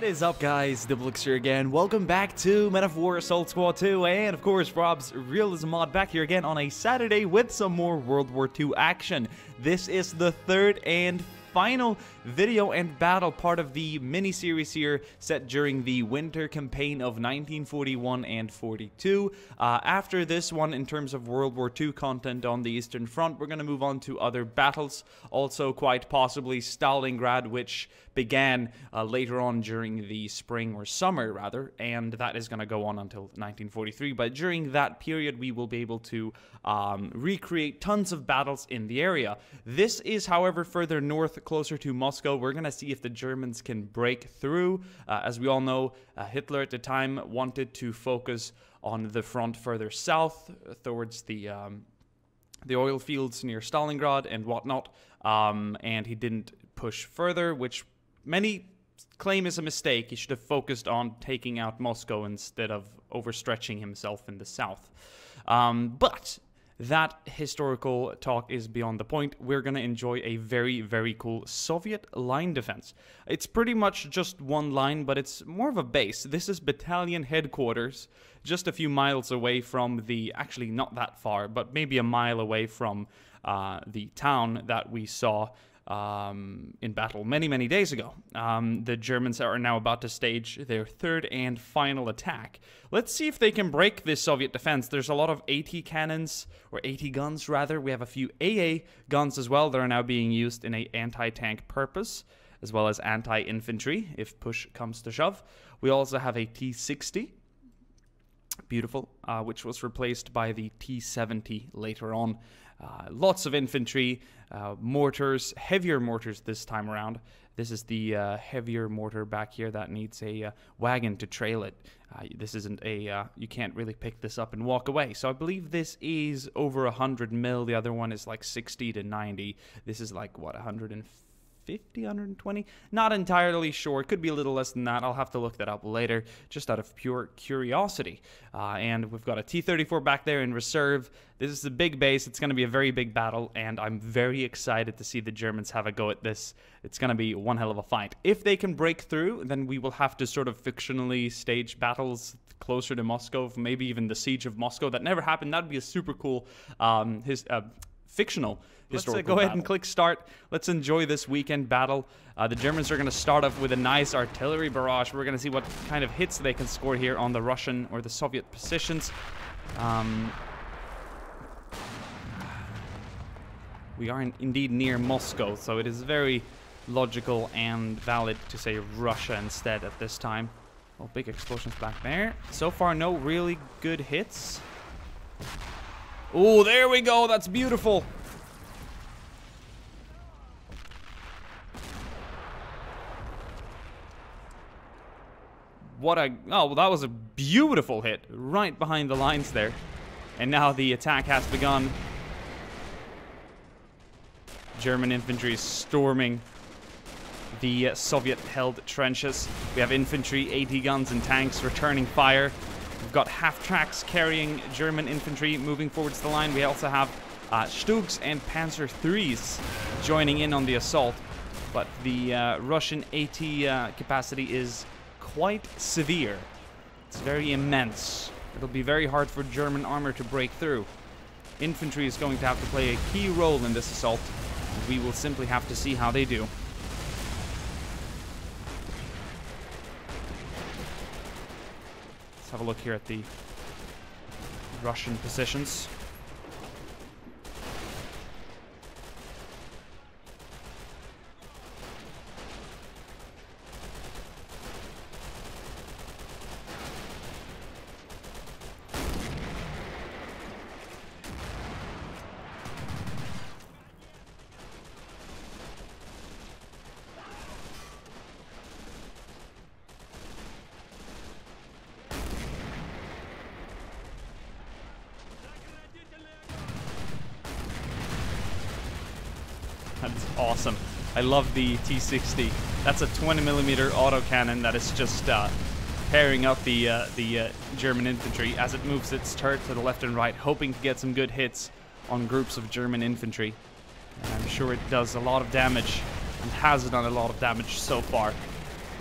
What is up, guys? Diplex here again. Welcome back to Men of War Assault Squad 2, and of course, RobZ Realism mod back here again on a Saturday with some more World War II action. This is the third and final video and battle part of the mini-series here set during the winter campaign of 1941 and 42. Uh, after this one, in terms of World War II content on the Eastern Front, we're going to move on to other battles, also quite possibly Stalingrad, which began uh, later on during the spring or summer, rather, and that is going to go on until 1943. But during that period, we will be able to um, recreate tons of battles in the area. This is, however, further north, closer to Moscow. We're going to see if the Germans can break through. Uh, as we all know, uh, Hitler at the time wanted to focus on the front further south uh, towards the. Um, the oil fields near Stalingrad and whatnot, um, and he didn't push further, which many claim is a mistake. He should have focused on taking out Moscow instead of overstretching himself in the south. Um, but that historical talk is beyond the point. We're going to enjoy a very, very cool Soviet line defense. It's pretty much just one line, but it's more of a base. This is battalion headquarters, just a few miles away from the, actually not that far, but maybe a mile away from uh, the town that we saw um, in battle many, many days ago. Um, the Germans are now about to stage their third and final attack. Let's see if they can break this Soviet defense. There's a lot of AT cannons, or AT guns rather. We have a few AA guns as well that are now being used in a anti-tank purpose, as well as anti-infantry if push comes to shove. We also have a T-60, beautiful, uh, which was replaced by the T-70 later on. Uh, lots of infantry, uh, mortars, heavier mortars this time around. This is the uh, heavier mortar back here that needs a uh, wagon to trail it. Uh, this isn't a, you can't really pick this up and walk away. So I believe this is over 100 mil. The other one is like 60 to 90. This is like, what, 150? 150, 120? Not entirely sure. It could be a little less than that. I'll have to look that up later, just out of pure curiosity. Uh, and we've got a T-34 back there in reserve. This is a big base. It's going to be a very big battle, and I'm very excited to see the Germans have a go at this. It's going to be one hell of a fight. If they can break through, then we will have to sort of fictionally stage battles closer to Moscow, maybe even the siege of Moscow. That never happened. That'd be a super cool um, his, uh, fictional Let's uh, go ahead and click start. Let's enjoy this weekend battle. Uh, the Germans are going to start off with a nice artillery barrage. We're going to see what kind of hits they can score here on the Russian or the Soviet positions. Um, we are in, indeed near Moscow, so it is very logical and valid to say Russia instead at this time. Oh, big explosions back there. So far, no really good hits. Oh, there we go. That's beautiful. What a... Oh, well, that was a beautiful hit. Right behind the lines there. And now the attack has begun. German infantry is storming the Soviet-held trenches. We have infantry, AT guns, and tanks returning fire. We've got half-tracks carrying German infantry moving forwards the line. We also have uh, Stugs and Panzer IIIs joining in on the assault. But the uh, Russian AT uh, capacity is quite severe. It's very immense. It'll be very hard for German armor to break through. Infantry is going to have to play a key role in this assault. We will simply have to see how they do. Have a look here at the Russian positions. That's awesome. I love the T60. That's a 20 millimeter autocannon that is just uh, pairing up the uh, the uh, German infantry as it moves its turret to the left and right, hoping to get some good hits on groups of German infantry. And I'm sure it does a lot of damage and has done a lot of damage so far.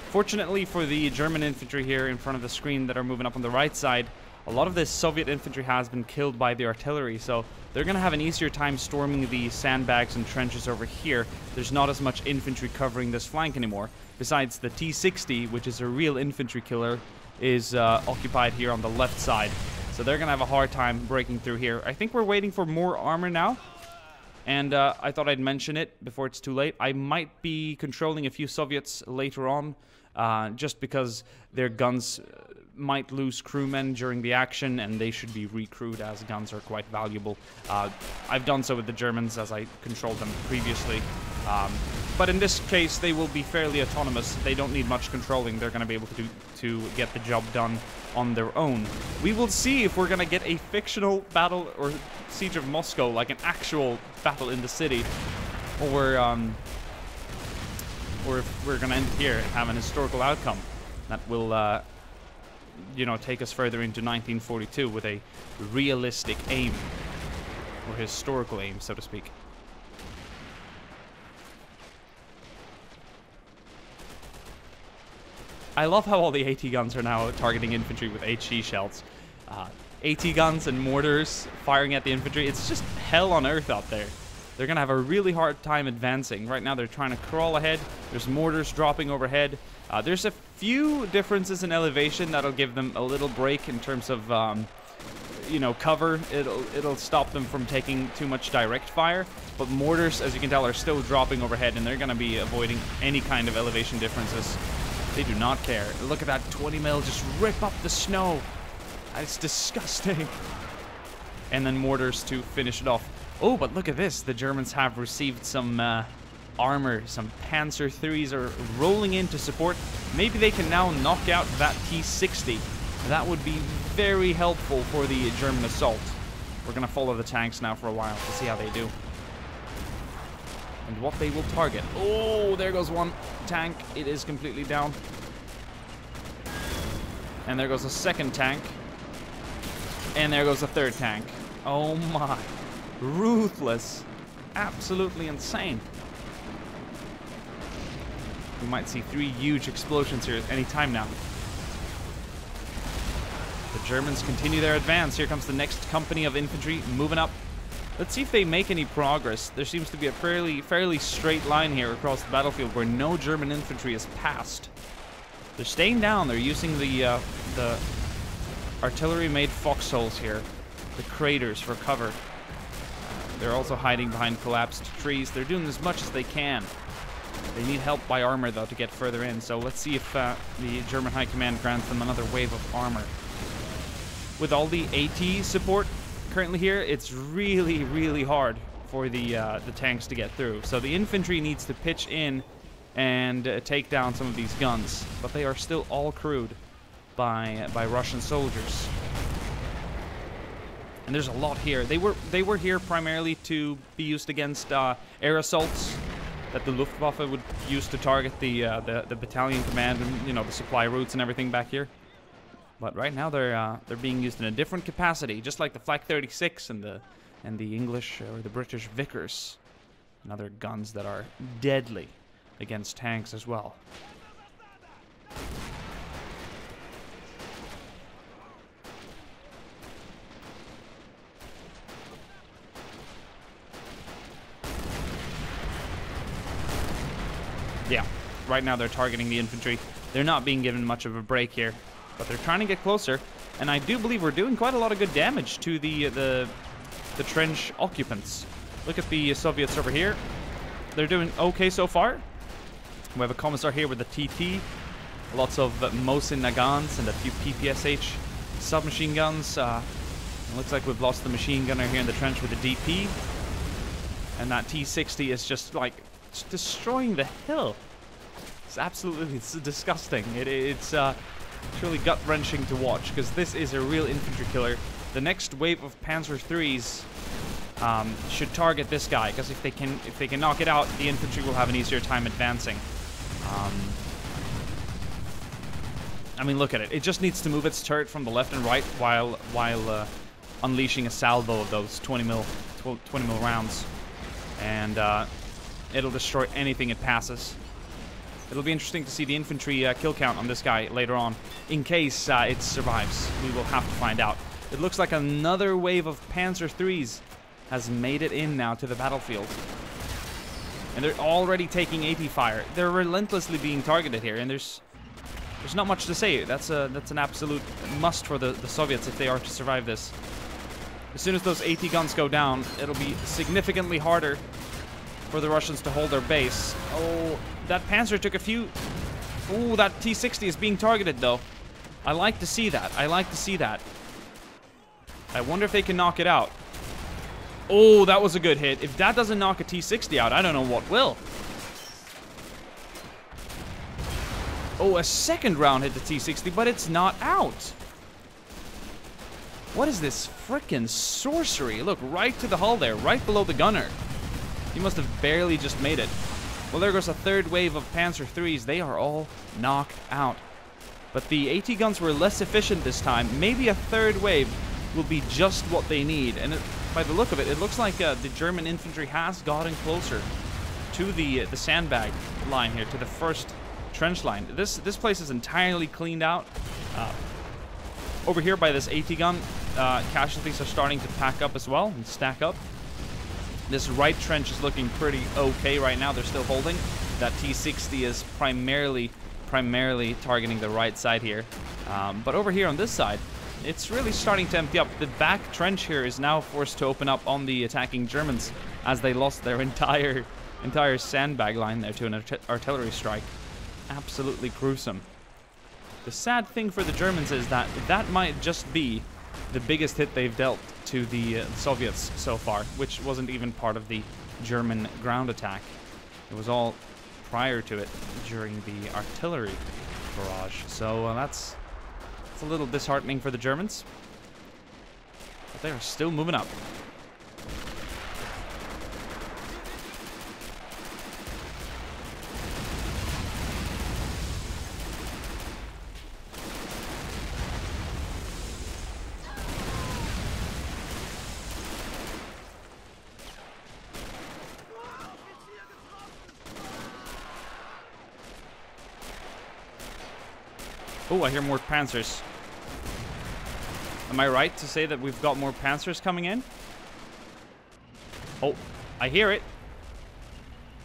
Fortunately for the German infantry here in front of the screen that are moving up on the right side, a lot of this Soviet infantry has been killed by the artillery, so they're going to have an easier time storming the sandbags and trenches over here. There's not as much infantry covering this flank anymore. Besides, the T-60, which is a real infantry killer, is uh, occupied here on the left side. So they're going to have a hard time breaking through here. I think we're waiting for more armor now. And uh, I thought I'd mention it before it's too late. I might be controlling a few Soviets later on, uh, just because their guns might lose crewmen during the action, and they should be recrewed as guns are quite valuable. Uh, I've done so with the Germans as I controlled them previously. Um, but in this case, they will be fairly autonomous. They don't need much controlling. They're going to be able to, do, to get the job done on their own. We will see if we're going to get a fictional battle or siege of Moscow, like an actual battle in the city, or um, or if we're going to end here and have an historical outcome that will, uh, you know, take us further into 1942 with a realistic aim or historical aim, so to speak. I love how all the AT guns are now targeting infantry with HE shells. Uh, AT guns and mortars firing at the infantry. It's just hell on earth out there. They're going to have a really hard time advancing. Right now, they're trying to crawl ahead. There's mortars dropping overhead. Uh, there's a few differences in elevation that'll give them a little break in terms of, um, you know, cover. It'll, it'll stop them from taking too much direct fire. But mortars, as you can tell, are still dropping overhead, and they're going to be avoiding any kind of elevation differences. They do not care. Look at that 20 mil just rip up the snow. That's disgusting. And then mortars to finish it off. Oh, but look at this. The Germans have received some uh, armor. Some Panzer IIIs are rolling in to support. Maybe they can now knock out that T-60. That would be very helpful for the German assault. We're going to follow the tanks now for a while to see how they do. And what they will target. Oh, there goes one tank. It is completely down. And there goes a second tank. And there goes a third tank. Oh my. Ruthless. Absolutely insane. We might see three huge explosions here at any time now. The Germans continue their advance. Here comes the next company of infantry moving up. Let's see if they make any progress. There seems to be a fairly fairly straight line here across the battlefield where no German infantry has passed. They're staying down. They're using the uh, the artillery-made foxholes here, the craters for cover. They're also hiding behind collapsed trees. They're doing as much as they can. They need help by armor, though, to get further in. So let's see if uh, the German High Command grants them another wave of armor. With all the AT support currently here, it's really, really hard for the uh, the tanks to get through. So the infantry needs to pitch in and uh, take down some of these guns. But they are still all crewed by by Russian soldiers. And there's a lot here. They were they were here primarily to be used against uh, air assaults that the Luftwaffe would use to target the, uh, the the battalion command and you know the supply routes and everything back here. But right now they're uh, they're being used in a different capacity, just like the Flak 36 and the and the English or the British Vickers, and other guns that are deadly against tanks as well. Right now they're targeting the infantry. They're not being given much of a break here, but they're trying to get closer. And I do believe we're doing quite a lot of good damage to the the the trench occupants. Look at the Soviets over here. They're doing okay so far. We have a commissar here with a TT, lots of uh, Mosin Nagants and a few PPSH submachine guns. Uh, looks like we've lost the machine gunner here in the trench with the DP. And that T-60 is just like destroying the hill. It's absolutely it's disgusting. It, it's uh, truly gut-wrenching to watch because this is a real infantry killer. The next wave of Panzer IIIs um, should target this guy because if they can if they can knock it out, the infantry will have an easier time advancing. Um, I mean, look at it. It just needs to move its turret from the left and right while while uh, unleashing a salvo of those 20 mil 20 mil rounds, and uh, it'll destroy anything it passes. It'll be interesting to see the infantry uh, kill count on this guy later on, in case uh, it survives. We will have to find out. It looks like another wave of Panzer IIIs has made it in now to the battlefield. And they're already taking AP fire. They're relentlessly being targeted here, and there's there's not much to say. That's a that's an absolute must for the, the Soviets if they are to survive this. As soon as those AT guns go down, it'll be significantly harder for the Russians to hold their base. Oh, that Panzer took a few... Ooh, that T-60 is being targeted, though. I like to see that. I like to see that. I wonder if they can knock it out. Oh, that was a good hit. If that doesn't knock a T-60 out, I don't know what will. Oh, a second round hit the T-60, but it's not out. What is this frickin' sorcery? Look, right to the hull there, right below the gunner. He must have barely just made it. Well, there goes a third wave of Panzer IIIs. They are all knocked out. But the AT guns were less efficient this time. Maybe a third wave will be just what they need. And it, by the look of it, it looks like uh, the German infantry has gotten closer to the uh, the sandbag line here, to the first trench line. This this place is entirely cleaned out. Uh, over here by this AT gun, uh, casualties are starting to pack up as well and stack up. This right trench is looking pretty okay right now. They're still holding. That T-60 is primarily primarily targeting the right side here. Um, but over here on this side, it's really starting to empty up. The back trench here is now forced to open up on the attacking Germans as they lost their entire entire sandbag line there to an art artillery strike. Absolutely gruesome. The sad thing for the Germans is that that might just be the biggest hit they've dealt to the uh, Soviets so far, which wasn't even part of the German ground attack. It was all prior to it during the artillery barrage. So uh, that's, that's a little disheartening for the Germans. But they are still moving up. Oh, I hear more Panzers. Am I right to say that we've got more Panzers coming in? Oh, I hear it.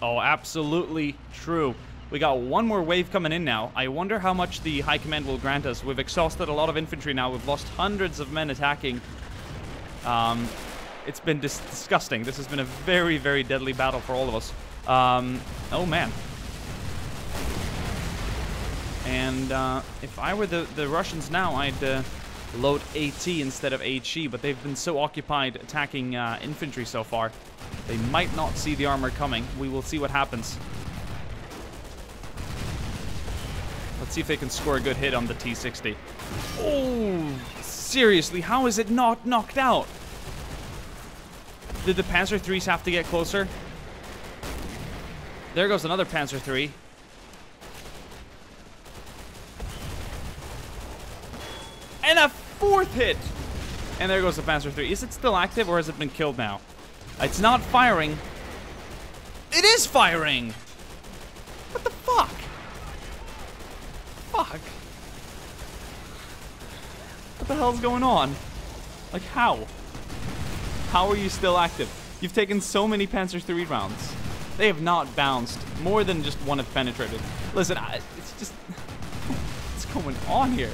Oh, absolutely true. We got one more wave coming in now. I wonder how much the High Command will grant us. We've exhausted a lot of infantry now. We've lost hundreds of men attacking. Um, it's been dis disgusting. This has been a very, very deadly battle for all of us. Um, oh, man. And uh, if I were the, the Russians now, I'd uh, load AT instead of HE, but they've been so occupied attacking uh, infantry so far, they might not see the armor coming. We will see what happens. Let's see if they can score a good hit on the T-60. Oh, seriously, how is it not knocked out? Did the Panzer IIIs have to get closer? There goes another Panzer III. And a fourth hit! And there goes the Panzer III. Is it still active or has it been killed now? It's not firing. It is firing! What the fuck? Fuck. What the hell's going on? Like, how? How are you still active? You've taken so many Panzer III rounds. They have not bounced. More than just one have penetrated. Listen, I, it's just... What's going on here?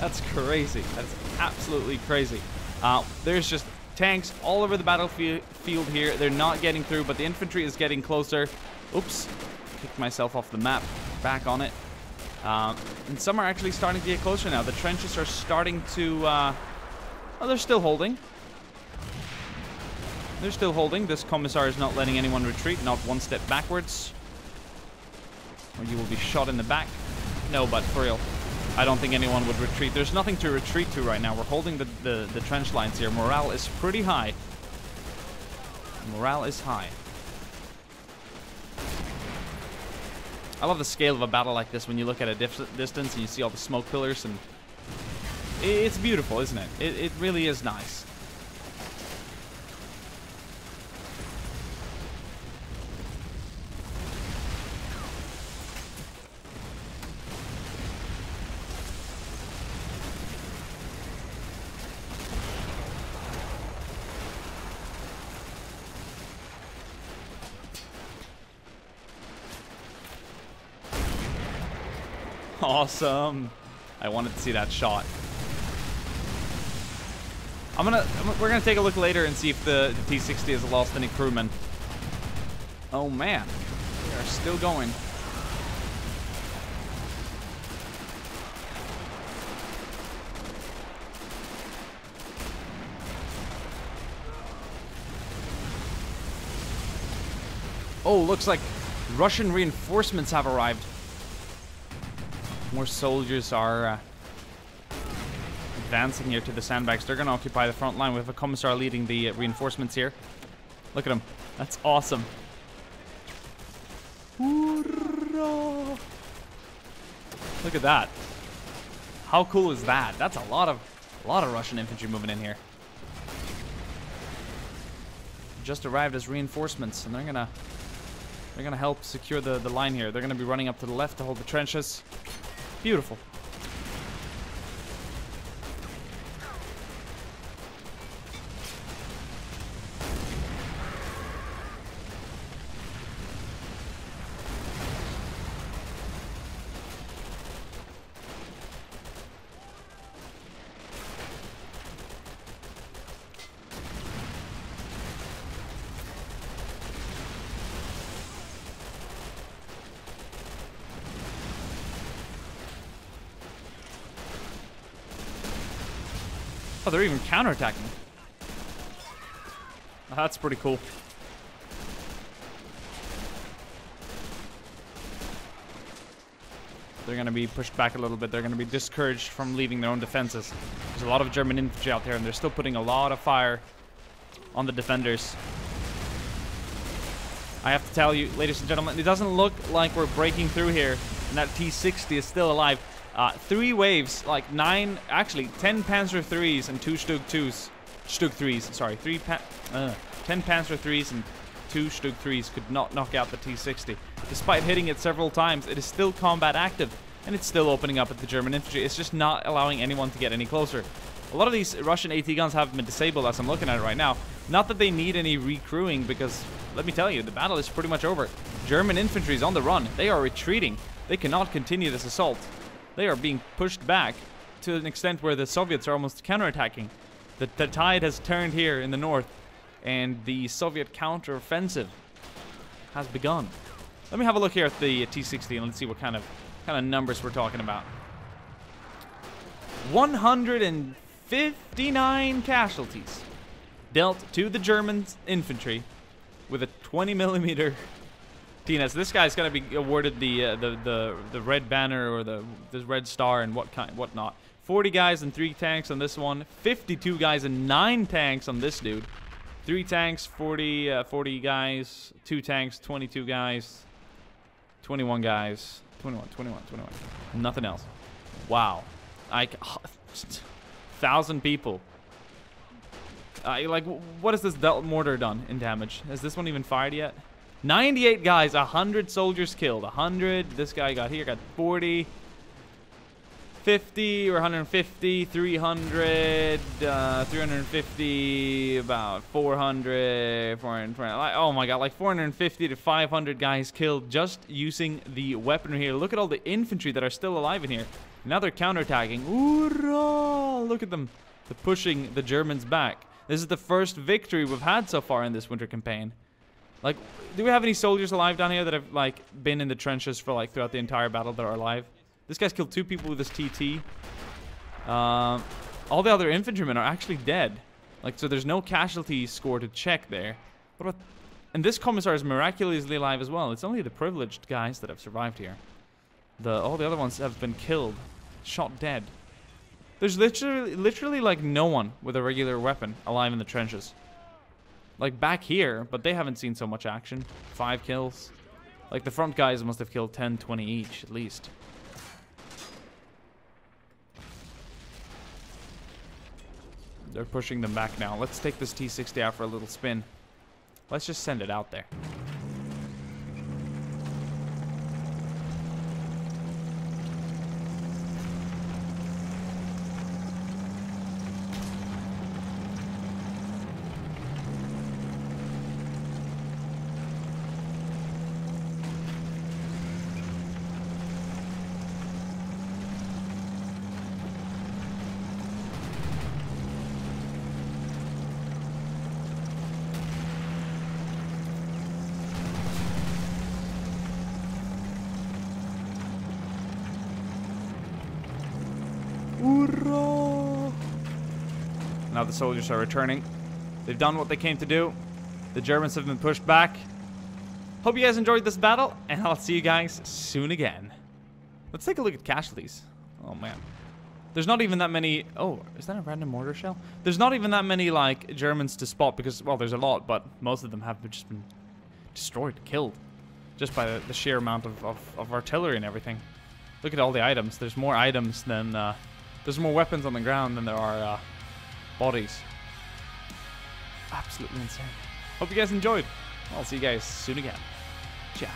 That's crazy. That's absolutely crazy. Uh, there's just tanks all over the battlefield here. They're not getting through, but the infantry is getting closer. Oops. Kicked myself off the map. Back on it. Um, and some are actually starting to get closer now. The trenches are starting to... Uh, oh, they're still holding. They're still holding. This commissar is not letting anyone retreat. Not one step backwards. Or you will be shot in the back. No, but for real. I don't think anyone would retreat. There's nothing to retreat to right now. We're holding the, the, the trench lines here. Morale is pretty high. Morale is high. I love the scale of a battle like this when you look at a distance and you see all the smoke pillars and it's beautiful, isn't it? It, it really is nice. Awesome. I wanted to see that shot. I'm gonna, we're gonna take a look later and see if the, the T-60 has lost any crewmen. Oh man, they are still going. Oh, looks like Russian reinforcements have arrived. More soldiers are uh, advancing here to the sandbags. They're going to occupy the front line with a commissar leading the uh, reinforcements here. Look at him. That's awesome. Hoorah! Look at that. How cool is that? That's a lot of a lot of Russian infantry moving in here. Just arrived as reinforcements, and they're gonna they're gonna help secure the, the line here. They're gonna be running up to the left to hold the trenches. Beautiful. Oh, they're even counterattacking. That's pretty cool. They're going to be pushed back a little bit. They're going to be discouraged from leaving their own defenses. There's a lot of German infantry out there, and they're still putting a lot of fire on the defenders. I have to tell you, ladies and gentlemen, it doesn't look like we're breaking through here, and that T-60 is still alive. Uh, three waves, like nine, actually, ten Panzer 3s and two Stug 2s. Stug 3s, sorry. Three pa uh, ten Panzer 3s and two Stug 3s could not knock out the T-60. Despite hitting it several times, it is still combat active, and it's still opening up at the German infantry. It's just not allowing anyone to get any closer. A lot of these Russian AT guns have been disabled as I'm looking at it right now. Not that they need any recrewing, because, let me tell you, the battle is pretty much over. German infantry is on the run. They are retreating. They cannot continue this assault. They are being pushed back to an extent where the Soviets are almost counterattacking. The, the tide has turned here in the north, and the Soviet counteroffensive has begun. Let me have a look here at the T-60 and let's see what kind of kind of numbers we're talking about. 159 casualties dealt to the German infantry with a 20 millimeter TNS. This guy's gonna be awarded the uh, the the the red banner or the the red star and what kind whatnot. 40 guys and three tanks on this one. 52 guys and nine tanks on this dude. Three tanks, 40 uh, 40 guys, two tanks, 22 guys, 21 guys, 21, 21, 21. Nothing else. Wow. Like thousand people. Uh, like, what has this Delt mortar done in damage? Has this one even fired yet? 98 guys, 100 soldiers killed. 100. This guy got here, got 40. 50 or 150, 300, uh, 350, about 400, 420. Like, oh my god, like 450 to 500 guys killed just using the weaponry here. Look at all the infantry that are still alive in here. Now they're counterattacking. Hoorah! Look at them. They're pushing the Germans back. This is the first victory we've had so far in this winter campaign. Like, do we have any soldiers alive down here that have, like, been in the trenches for, like, throughout the entire battle that are alive? This guy's killed two people with his TT. Um, all the other infantrymen are actually dead. Like, so there's no casualty score to check there. What about... And this commissar is miraculously alive as well. It's only the privileged guys that have survived here. The All the other ones have been killed. Shot dead. There's literally, literally, like, no one with a regular weapon alive in the trenches. Like back here, but they haven't seen so much action. Five kills. Like the front guys must have killed 10, 20 each at least. They're pushing them back now. Let's take this T-60 out for a little spin. Let's just send it out there. Now the soldiers are returning. They've done what they came to do. The Germans have been pushed back. Hope you guys enjoyed this battle, and I'll see you guys soon again. Let's take a look at casualties. Oh, man. There's not even that many... Oh, is that a random mortar shell? There's not even that many, like, Germans to spot because, well, there's a lot, but most of them have just been destroyed, killed. Just by the, sheer amount of, of, of, artillery and everything. Look at all the items. There's more items than... Uh, there's more weapons on the ground than there are uh, bodies. Absolutely insane. Hope you guys enjoyed. I'll see you guys soon again. Ciao.